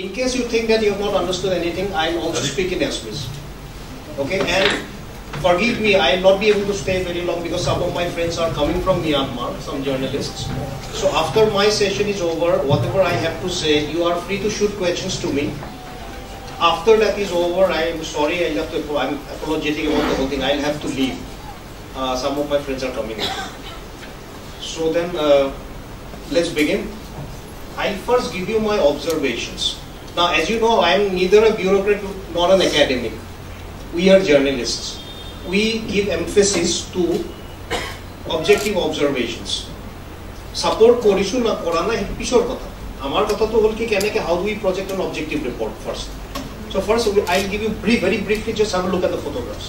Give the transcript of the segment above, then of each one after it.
In case you think that you have not understood anything, I'll also speak in Assamese. Okay, and forgive me, I'll not be able to stay very long because some of my friends are coming from Myanmar, some journalists. So after my session is over, whatever I have to say, you are free to shoot questions to me. After that is over, I am sorry, I have to, I'm apologetic about the whole thing. I'll have to leave. Uh, some of my friends are coming. So then, uh, let's begin. I'll first give you my observations. Now, as you know, I am neither a bureaucrat nor an academic. We are journalists. We give emphasis to objective observations. Support কৰিছো না কৰা নাই সেইটো পিছৰ কথা আমাৰ কথাটো হ'ল কি কেনেকৈ how do we project an objective report first so' first I give you brief very briefly just have look at the photographs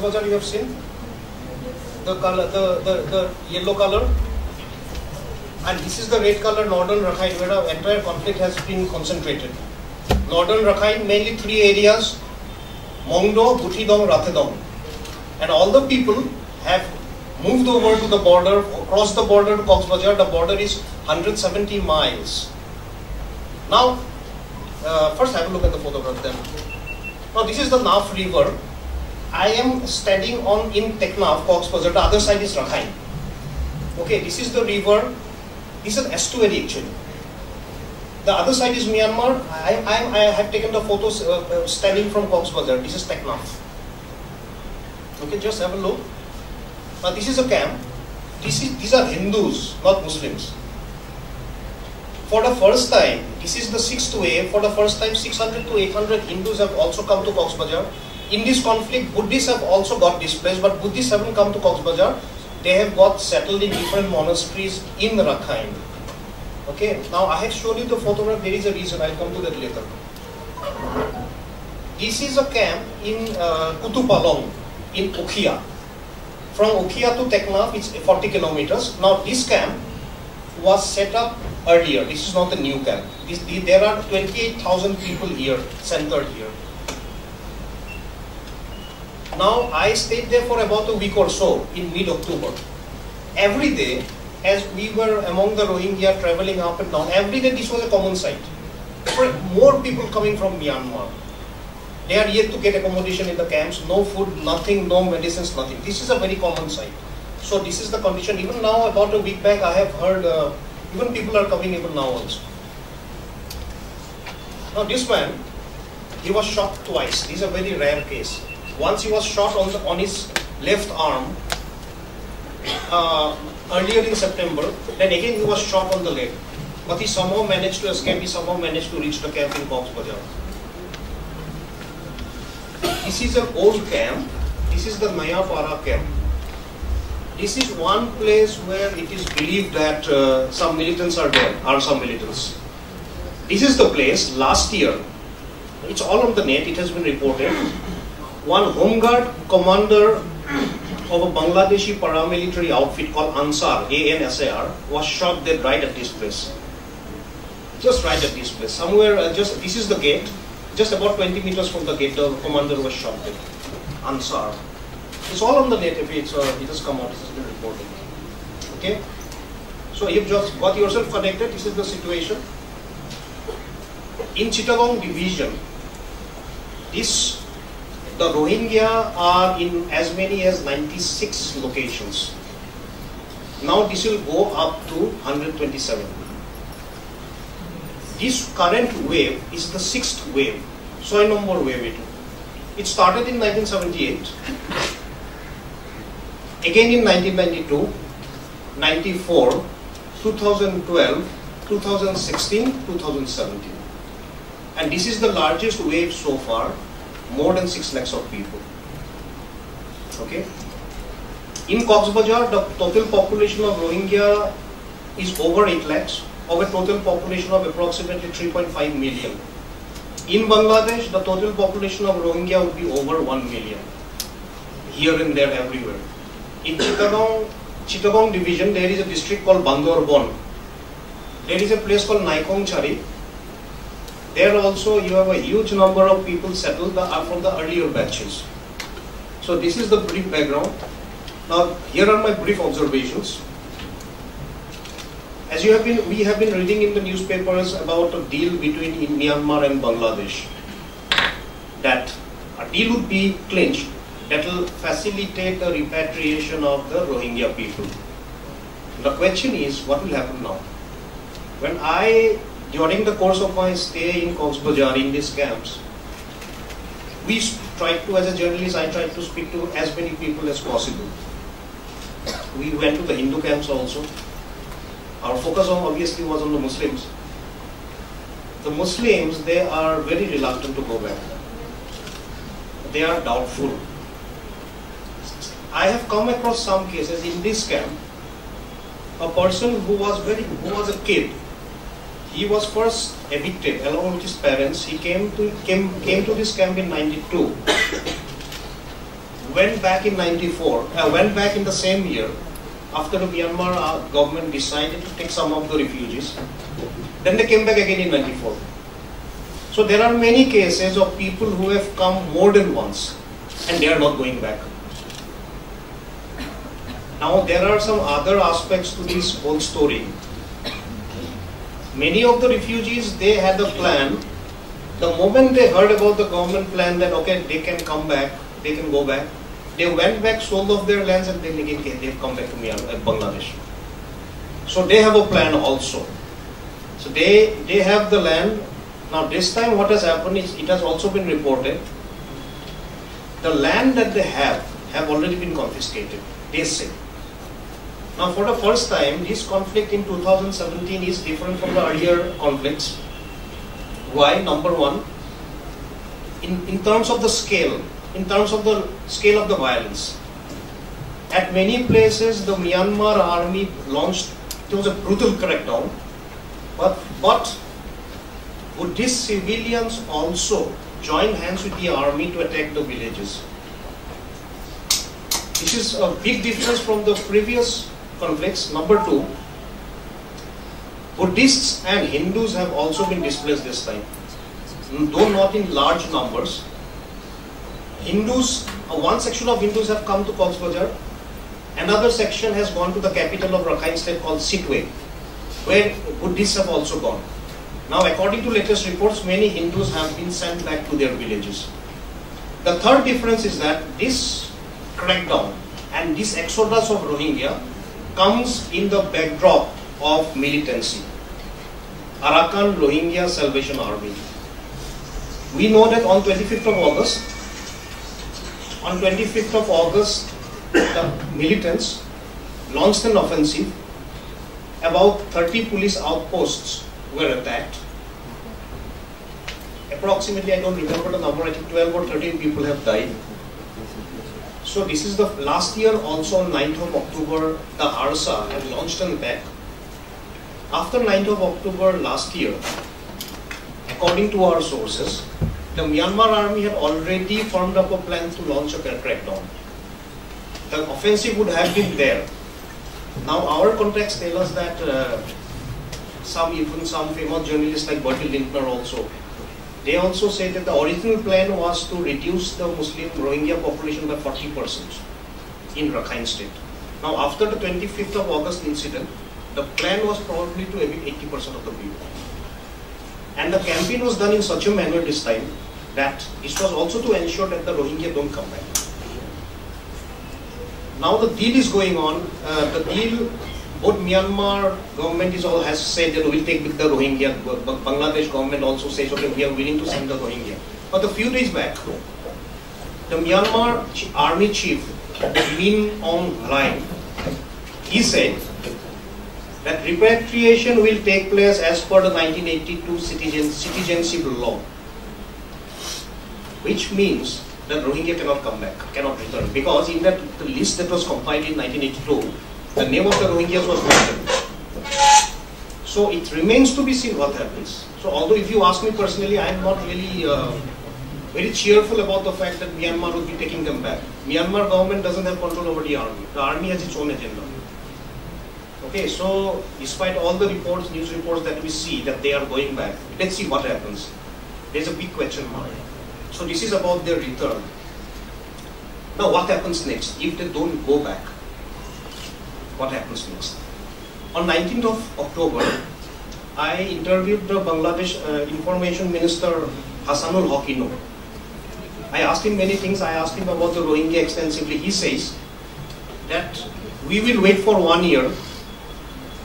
Bazar, you have seen the color, the, the, the yellow color, and this is the red color, Northern Rakhine, where the entire conflict has been concentrated. Northern Rakhine, mainly three areas: Maungdaw, Buthidaung, Rathedaung, and all the people have moved over to the border, across the border to Cox Bazar. The border is 170 miles. Now, uh, first have a look at the photograph then. Now, this is the Naf River. I am standing on in Teknaf, Cox Bazar. The other side is Rakhine. Okay, this is the river. This is an estuary actually. The other side is Myanmar. I, I, I have taken the photos uh, uh, standing from Cox Bazar. This is Teknaf. Okay, just have a look. Now this is a camp. This is, these are Hindus, not Muslims. For the first time, this is the sixth wave. For the first time, 600 to 800 Hindus have also come to Cox Bazar. In this conflict, Buddhists have also got displaced, but Buddhists haven't come to Cox Bazar. They have got settled in different monasteries in Rakhine. Okay, now I have shown you the photograph. There is a reason. I'll come to that later. This is a camp in uh, Kutupalong in Ukhia. From Ukhia to Teknaf, it's 40 kilometers. Now, this camp was set up earlier. This is not a new camp. This, the, there are 28,000 people here, centered here. Now, I stayed there for about a week or so in mid-October. Every day, as we were among the Rohingya traveling up and down, every day this was a common sight. More people coming from Myanmar. They are yet to get accommodation in the camps, no food, nothing, no medicines, nothing. This is a very common sight. So this is the condition. Even now, about a week back, I have heard uh, even people are coming even now also. Now this man, he was shot twice. This is a very rare case. Once he was shot on, the, on his left arm uh, earlier in September. Then again he was shot on the leg. But he somehow managed to escape. He somehow managed to reach the camp in Cox Bazar. This is an old camp. This is the Nayapara camp. This is one place where it is believed that uh, some militants are there, are some militants. This is the place last year. It's all on the net, it has been reported. One home guard commander of a Bangladeshi paramilitary outfit called Ansar, A-N-S-A-R, was shot dead right at this place. Just right at this place. Somewhere, uh, just this is the gate. Just about 20 meters from the gate, the commander was shot dead. Ansar. It's all on the net. If it's, uh, it has come out, it has been reported. Okay. So you've just got yourself connected. This is the situation. In Chittagong division, this the Rohingya are in as many as 96 locations. Now this will go up to 127. This current wave is the sixth wave. So a number wave it. It started in 1978, again in 1992, 94, 2012, 2016, 2017. And this is the largest wave so far, more than 6 lakhs of people. Okay? In Cox's Bazar, the total population of Rohingya is over 8 lakhs, of a total population of approximately 3.5 million. In Bangladesh, the total population of Rohingya would be over 1 million. Here and there, everywhere. in Chittagong, Chittagong division, there is a district called Bandorbon. There is a place called Naikongchari. There also you have a huge number of people settled are from the earlier batches. So this is the brief background. Now here are my brief observations. As you have been, we have been reading in the newspapers about a deal between Myanmar and Bangladesh. That a deal would be clinched that will facilitate the repatriation of the Rohingya people. The question is, what will happen now? When I, during the course of my stay in Cox's Bazar in these camps, we tried to, as a journalist, I tried to speak to as many people as possible. We went to the Hindu camps also. Our focus on obviously was on the Muslims. The Muslims, they are very reluctant to go back. They are doubtful. I have come across some cases in this camp. A person who was very, who was a kid, he was first evicted along with his parents. He came to came came to this camp in '92. went back in '94. Uh, went back in the same year after the Myanmar uh, government decided to take some of the refugees. Then they came back again in 94. So there are many cases of people who have come more than once and they are not going back. Now there are some other aspects to this whole story. Many of the refugees, they had a plan. The moment they heard about the government plan that okay, they can come back, they can go back, they went back, sold off their lands, and then they've come back to uh, Bangladesh. So they have a plan also. So they they have the land. Now this time, what has happened is it has also been reported. The land that they have have already been confiscated. They say. Now, for the first time, this conflict in 2017 is different from the earlier conflicts. Why? Number one, in, in terms of the scale, in terms of the scale of the violence. At many places, the Myanmar army launched, it was a brutal crackdown, but, but would these civilians also join hands with the army to attack the villages? This is a big difference from the previous conflicts. Number two, Buddhists and Hindus have also been displaced this time, though not in large numbers. Hindus, uh, one section of Hindus have come to Cox's Bazar. Another section has gone to the capital of Rakhine State called Sittwe, where Buddhists have also gone. Now, according to latest reports, many Hindus have been sent back to their villages. The third difference is that this crackdown and this exodus of Rohingya comes in the backdrop of militancy. Arakan Rohingya Salvation Army. We know that on 25th of August, on 25th of August, the militants launched an offensive. About 30 police outposts were attacked. Approximately, I don't remember the number, I think 12 or 13 people have died. So this is the last year also on 9th of October, the ARSA had launched an attack. After 9th of October last year, according to our sources, the Myanmar army had already formed up a plan to launch a crackdown. The offensive would have been there. Now our contacts tell us that uh, some even some famous journalists like Bertil Lintner also, they also say that the original plan was to reduce the Muslim Rohingya population by 40% in Rakhine state. Now after the 25th of August incident, the plan was probably to evict 80% of the people. And the campaign was done in such a manner this time that it was also to ensure that the Rohingya don't come back. Now the deal is going on. Uh, the deal, both Myanmar government is all has said that we'll take the Rohingya. But Bangladesh government also says okay we are willing to send the Rohingya. But a few days back, the Myanmar army chief Min Aung Hlaing, he said that repatriation will take place as per the 1982 citizen, citizenship law, which means that Rohingya cannot come back, cannot return, because in that list that was compiled in 1982, the name of the Rohingyas was mentioned. So it remains to be seen what happens. So although if you ask me personally, I am not really uh, very cheerful about the fact that Myanmar would be taking them back. Myanmar government doesn't have control over the army. The army has its own agenda. Okay, so despite all the reports, news reports that we see that they are going back, let's see what happens. There's a big question mark. So this is about their return. Now what happens next? If they don't go back, what happens next? On 19th of October, I interviewed the Bangladesh uh, Information Minister Hasanul Haq Inu. I asked him many things. I asked him about the Rohingya extensively. He says that we will wait for one year.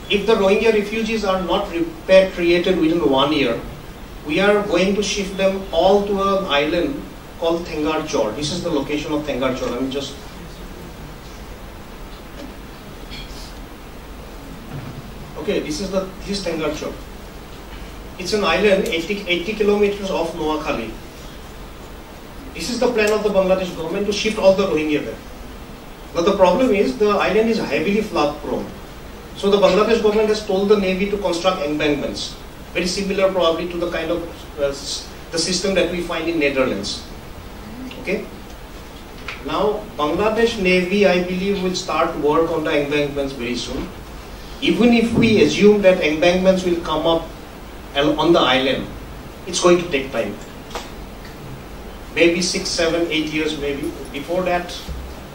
If the Rohingya refugees are not repatriated within one year, we are going to shift them all to an island called Thengar Char. This is the location of Thengar Char. I'm just Okay, this is the this is Thengar It's an island 80, 80 kilometers off Noakhali. This is the plan of the Bangladesh government to shift all the Rohingya there. But the problem is the island is heavily flood prone. So the Bangladesh government has told the Navy to construct embankments, very similar probably to the kind of uh, the system that we find in Netherlands. Okay. Now Bangladesh Navy, I believe, will start work on the embankments very soon even if we assume that embankments will come up on the island, it's going to take time. Maybe six, seven, eight years maybe. Before that,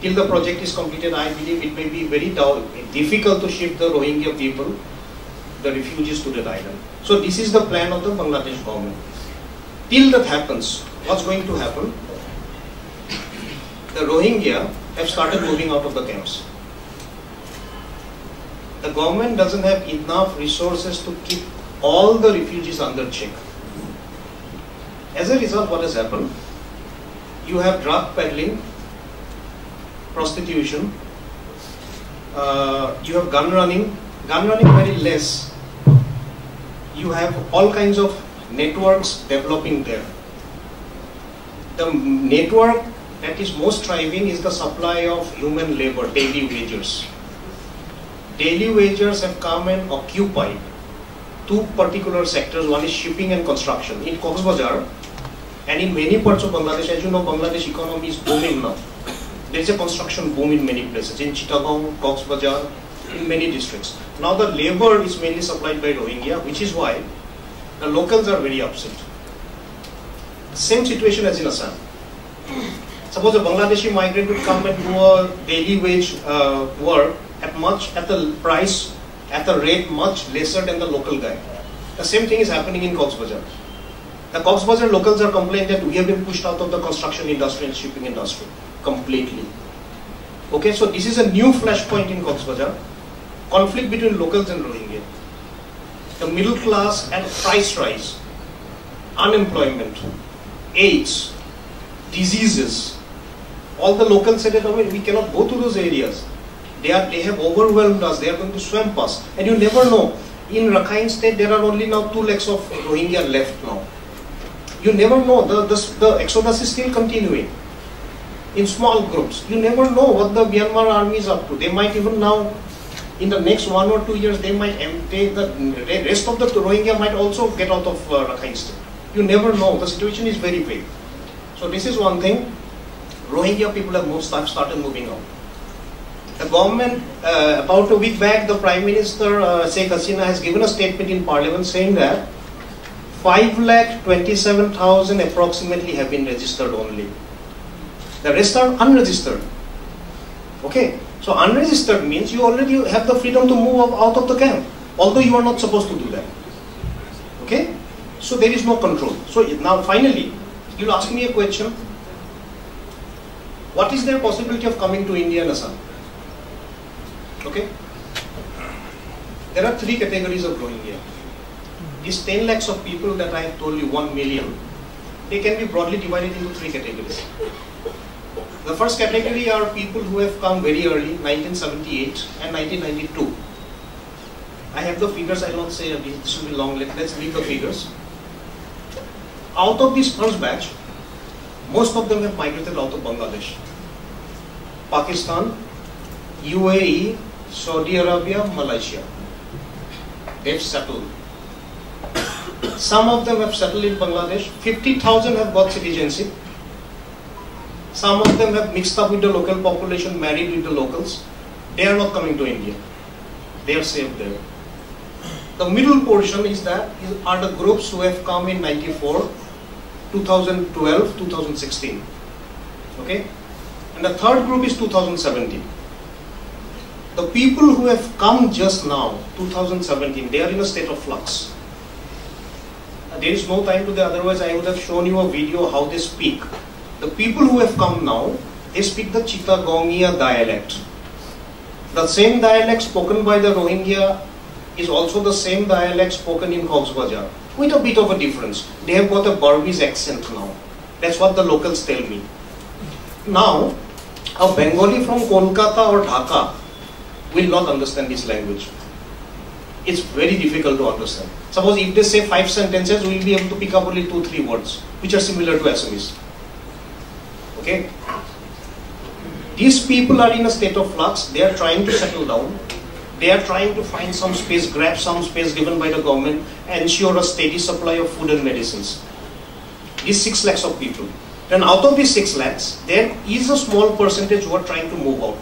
till the project is completed, I believe it may be very difficult to shift the Rohingya people, the refugees to that island. So this is the plan of the Bangladesh government. Till that happens, what's going to happen? The Rohingya have started moving out of the camps the government doesn't have enough resources to keep all the refugees under check. As a result, what has happened? You have drug peddling, prostitution, uh, you have gun running, gun running very less. You have all kinds of networks developing there. The network that is most thriving is the supply of human labor, daily wages daily wagers have come and occupied two particular sectors. One is shipping and construction. In Cox's Bazar and in many parts of Bangladesh, as you know, Bangladesh economy is booming now. There is a construction boom in many places, in Chittagong, Cox's Bazar, in many districts. Now the labor is mainly supplied by Rohingya, which is why the locals are very upset. Same situation as in Assam. Suppose a Bangladeshi migrant would come and do a daily wage uh, work at much at the price at the rate much lesser than the local guy. The same thing is happening in Cox's Bazar. The Cox's Bazar locals are complaining that we have been pushed out of the construction industry and shipping industry completely. Okay, so this is a new flashpoint in Cox's Bazar. Conflict between locals and Rohingya. The middle class and price rise, unemployment, AIDS, diseases. All the locals said that oh, we cannot go to those areas. They, are, they have overwhelmed us. They are going to swamp us. And you never know. In Rakhine state, there are only now two lakhs of Rohingya left now. You never know. The, the, the exodus is still continuing in small groups. You never know what the Myanmar army is up to. They might even now, in the next one or two years, they might empty the rest of the Rohingya might also get out of uh, Rakhine state. You never know. The situation is very big. So this is one thing. Rohingya people have moved, started moving out. The government, uh, about a week back, the Prime Minister uh, Sheikh Hasina has given a statement in Parliament saying that 5 lakh 27,000 approximately have been registered only. The rest are unregistered. Okay, so unregistered means you already have the freedom to move out of the camp, although you are not supposed to do that. Okay, so there is no control. So now finally, you'll ask me a question. What is their possibility of coming to India and Assam? Okay? There are three categories of Rohingya. These 10 lakhs of people that I told you, 1 million, they can be broadly divided into three categories. The first category are people who have come very early, 1978 and 1992. I have the figures, I will not say this will be long, let's read the figures. Out of this first batch, most of them have migrated out of Bangladesh, Pakistan, UAE, Saudi Arabia, Malaysia. They've settled. Some of them have settled in Bangladesh. 50,000 have got citizenship. Some of them have mixed up with the local population, married with the locals. They are not coming to India. They are safe there. The middle portion is that are the groups who have come in 94, 2012, 2016. Okay? And the third group is 2017. The people who have come just now, 2017, they are in a state of flux. There is no time to the otherwise I would have shown you a video how they speak. The people who have come now, they speak the Chittagongia dialect. The same dialect spoken by the Rohingya is also the same dialect spoken in Cox's Bazar, with a bit of a difference. They have got a Burmese accent now. That's what the locals tell me. Now, a Bengali from Kolkata or Dhaka will not understand this language. It's very difficult to understand. Suppose if they say five sentences, we will be able to pick up only two, three words, which are similar to Assamese. Okay? These people are in a state of flux. They are trying to settle down. They are trying to find some space, grab some space given by the government, ensure a steady supply of food and medicines. These six lakhs of people. Then out of these six lakhs, there is a small percentage who are trying to move out.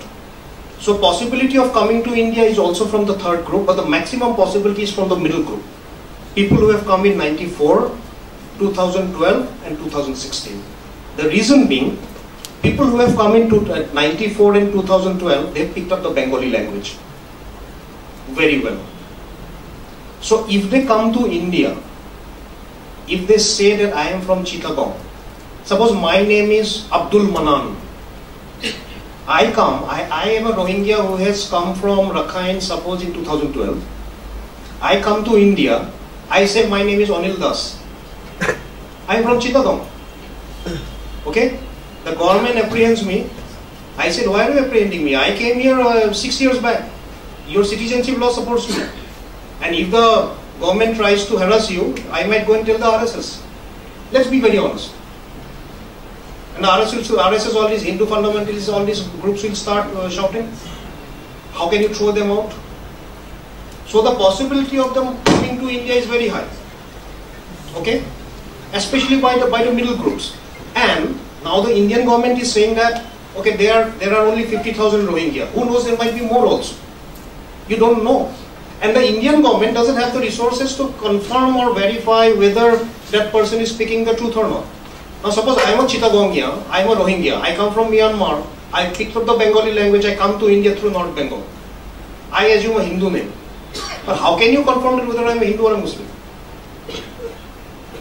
So possibility of coming to India is also from the third group, but the maximum possibility is from the middle group. People who have come in 94, 2012 and 2016. The reason being, people who have come in uh, 94 and 2012, they picked up the Bengali language very well. So if they come to India, if they say that I am from Chittagong, suppose my name is Abdul Manan, I come, I, I am a Rohingya who has come from Rakhine, suppose in 2012. I come to India, I say my name is Anil Das. I am from Chittagong. Okay? The government apprehends me. I said, why are you apprehending me? I came here uh, six years back. Your citizenship law supports me. And if the government tries to harass you, I might go and tell the RSS. Let's be very honest. And RSS, RSS all these Hindu fundamentalists, all these groups will start uh, shouting. How can you throw them out? So the possibility of them coming to India is very high. Okay? Especially by the by the middle groups. And now the Indian government is saying that, okay, there are, there are only 50,000 Rohingya. Who knows, there might be more also. You don't know. And the Indian government doesn't have the resources to confirm or verify whether that person is speaking the truth or not. Now suppose I'm a Chittagongia, I'm a Rohingya, I come from Myanmar, I picked up the Bengali language, I come to India through North Bengal. I assume a Hindu name. But how can you confirm it whether I'm a Hindu or a Muslim?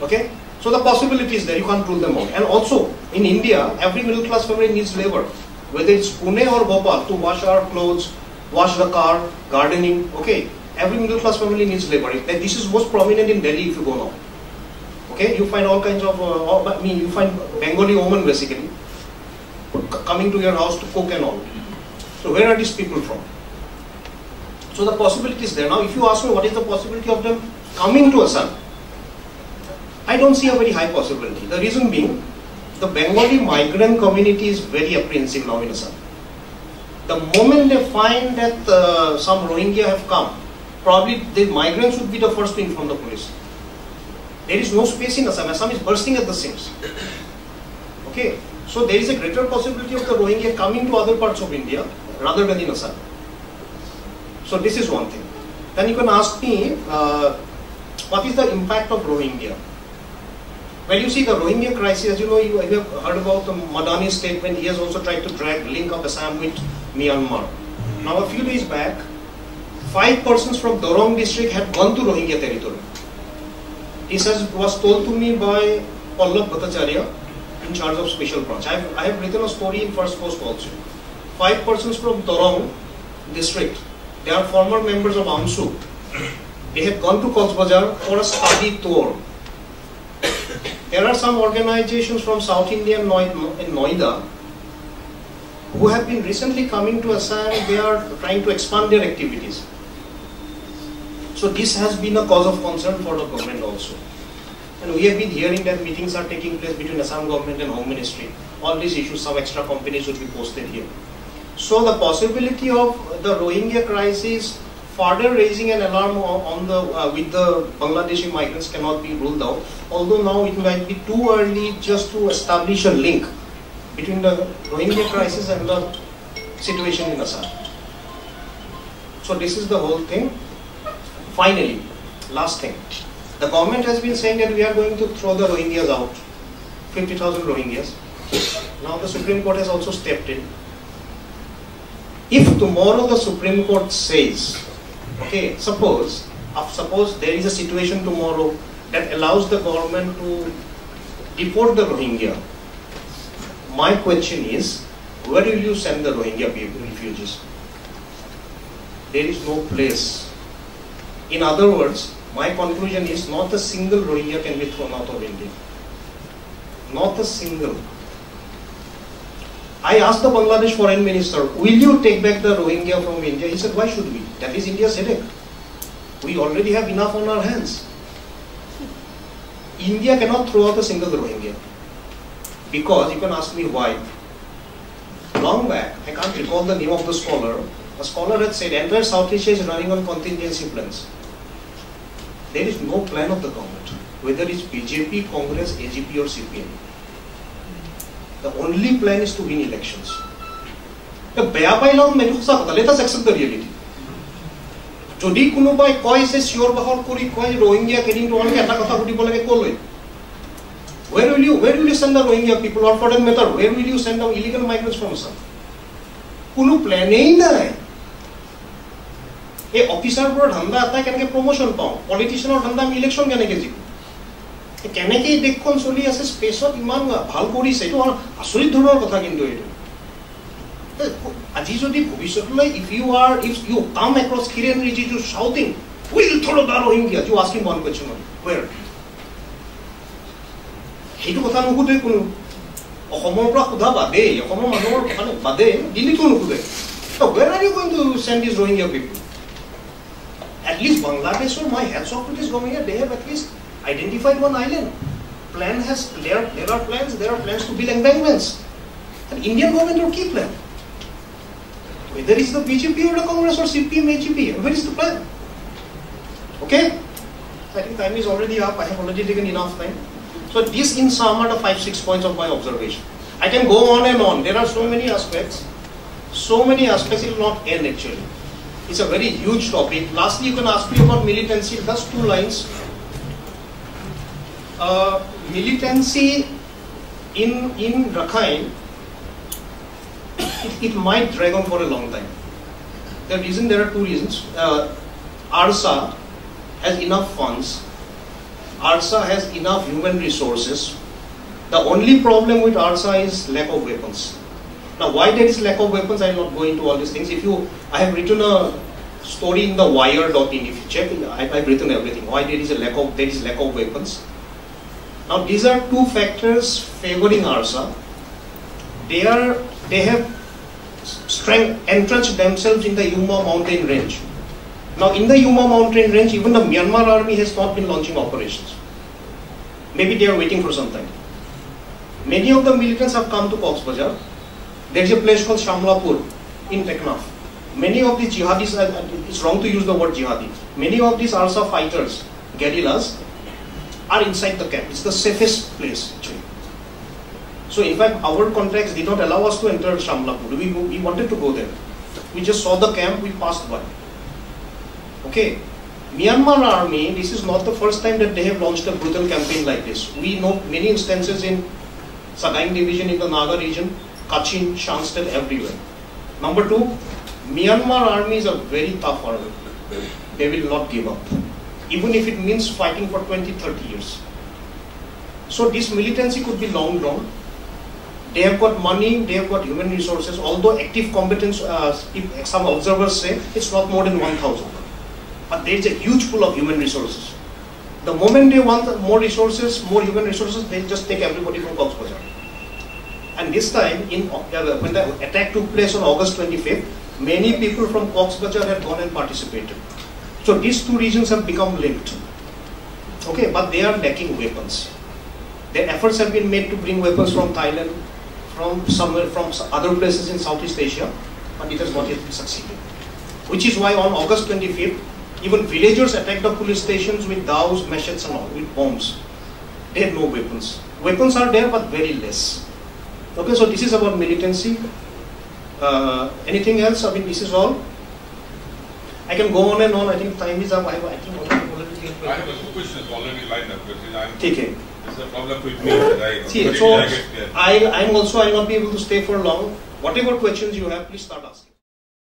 Okay? So the possibility is there, you can't rule them out. And also, in India, every middle class family needs labor. Whether it's Pune or Bhopal, to wash our clothes, wash the car, gardening, okay. Every middle class family needs labor. This is most prominent in Delhi if you go now. Okay, you find all kinds of, uh, I mean, you find Bengali women basically coming to your house to cook and all. So where are these people from? So the possibility is there. Now if you ask me what is the possibility of them coming to Assam, I don't see a very high possibility. The reason being, the Bengali migrant community is very apprehensive now in Assam. The moment they find that uh, some Rohingya have come, probably the migrants would be the first to inform the police. There is no space in Assam. Assam is bursting at the seams. Okay, so there is a greater possibility of the Rohingya coming to other parts of India rather than in Assam. So this is one thing. Then you can ask me, uh, what is the impact of Rohingya? When you see the Rohingya crisis, as you know, you, have heard about the Madani statement. He has also tried to drag link up Assam with Myanmar. Now, a few days back, five persons from Darrang district had gone to Rohingya territory. This has, was told to me by Pallab Bhattacharya, in charge of special branch. I have, I have written a story in First Post also. Five persons from Darrang district. They are former members of AMSU. They have gone to Cox's for a study tour there are some organizations from South India and Noida who have been recently coming to Assam. They are trying to expand their activities. So this has been a cause of concern for the government also. And we have been hearing that meetings are taking place between Assam government and Home Ministry. All these issues, some extra companies would be posted here. So the possibility of the Rohingya crisis further raising an alarm on the uh, with the Bangladeshi migrants cannot be ruled out. Although now it might be too early just to establish a link between the Rohingya crisis and the situation in Assam. So this is the whole thing. Finally, last thing. The government has been saying that we are going to throw the Rohingyas out. 50,000 Rohingyas. Now the Supreme Court has also stepped in. If tomorrow the Supreme Court says, okay, suppose, suppose there is a situation tomorrow that allows the government to deport the Rohingya, my question is, where will you send the Rohingya people, refugees? There is no place. In other words, my conclusion is not a single Rohingya can be thrown out of India. Not a single. I asked the Bangladesh foreign minister, will you take back the Rohingya from India? He said, why should we? That is India's headache. We already have enough on our hands. India cannot throw out a single Rohingya. Because, you can ask me why. Long back, I can't recall the name of the scholar, a scholar had said entire South Asia is running on contingency plans. There is no plan of the government, whether it's BJP, Congress, AGP or CPM. The only plan is to win elections. বেয়া পাইলাম এইটো সঁচা কথা let us accept the reality যদি কোনোবাই কয় যে চিঞৰ বাখৰ কৰি কয় ৰোহিংগীয়া কেইদিন তোমালোকে এটা কথা সুধিব লাগে ক'লৈ Where will you where will you send the Rohingya people or for that matter where will you send the illegal migrants from Assam? কোনো প্লেনেই নাই এই অফিচাৰবোৰৰ ধান্দা এটাই কেনেকৈ প্ৰমোশ্যন পাওঁ? পলিটিচিয়ানৰ ধান্দা আমি ইলেকশ্যন কেনেকৈ জিকোঁ? কেনেকৈ দেশখন চলি আছে স্পেচত ইমান ভাল কৰিছে এইটো আচৰিত ধৰণৰ কথা কিন্তু এইটো। আজি যদি ভৱিষ্যতলৈ if you are if you come across Kiren Rijiju shouting will throw the Rohingya you asking one question where সেইটো কথা নুসুধে কোনো। অসমৰ পৰা সোধা বাদেই অসমৰ মানুহৰ মানে বাদেই দিল্লীতো নুসুধে। Where are you going to send this Rohingya people at least Bangladesh or my of British government, they have at least identified one island. Plan has there, there are plans, there are plans to build embankments. And Indian government or key plan. Whether it's the BJP or the Congress or CPM, AGP, where is the plan? Okay? I think time is already up. I have already taken enough time. So this in sum are the five, six points of my observation. I can go on and on. There are so many aspects. So many aspects, it will not end actually. It's a very huge topic. Lastly, you can ask me about militancy. Just two lines. Uh, militancy in in Rakhine, it, it might drag on for a long time. The reason there are two reasons. Uh, ARSA has enough funds. ARSA has enough human resources. The only problem with ARSA is lack of weapons. Now, why there is lack of weapons, I will not go into all these things. If you, I have written a story in the wire.in. If you check, I, have written everything. Why there is a lack of, there is lack of weapons. Now, these are two factors favoring ARSA. They are, they have strength, entrenched themselves in the Yoma mountain range. Now, in the Yoma mountain range, even the Myanmar army has not been launching operations. Maybe they are waiting for some time. Many of the militants have come to Cox's Bazar. There is a place called Shamlapur in Teknaf. Many of these jihadis, uh, it's wrong to use the word jihadi, many of these ARSA fighters, guerrillas, are inside the camp. It's the safest place actually. So in fact, our contacts did not allow us to enter Shamlapur. We, we wanted to go there. We just saw the camp, we passed by. Okay. Myanmar army, this is not the first time that they have launched a brutal campaign like this. We know many instances in Sagaing division in the Naga region, Kachin, Shan State, everywhere. Number two, Myanmar army is a very tough army. They will not give up. Even if it means fighting for 20, 30 years. So this militancy could be long drawn. They have got money, they have got human resources, although active competence, uh, some observers say it's not more than 1,000. But there is a huge pool of human resources. The moment they want more resources, more human resources, they'll just take everybody from Cox's Bazar. And this time, in, when the attack took place on August 25th, many people from Cox's Bazar had gone and participated. So these two regions have become linked. Okay, but they are lacking weapons. Their efforts have been made to bring weapons from Thailand, from somewhere, from other places in Southeast Asia, but it has not yet succeeded. Which is why on August 25th, even villagers attacked the police stations with dows, machetes and all, with bombs. They had no weapons. Weapons are there, but very less. Okay, so this is about militancy. Uh, anything else? I mean, this is all. I can go on and on. I think time is up. I, I think already. I have a few questions already lined up. Okay. It's a problem with me. I, See, so I, I am also I will not be able to stay for long. Whatever questions you have, please start asking.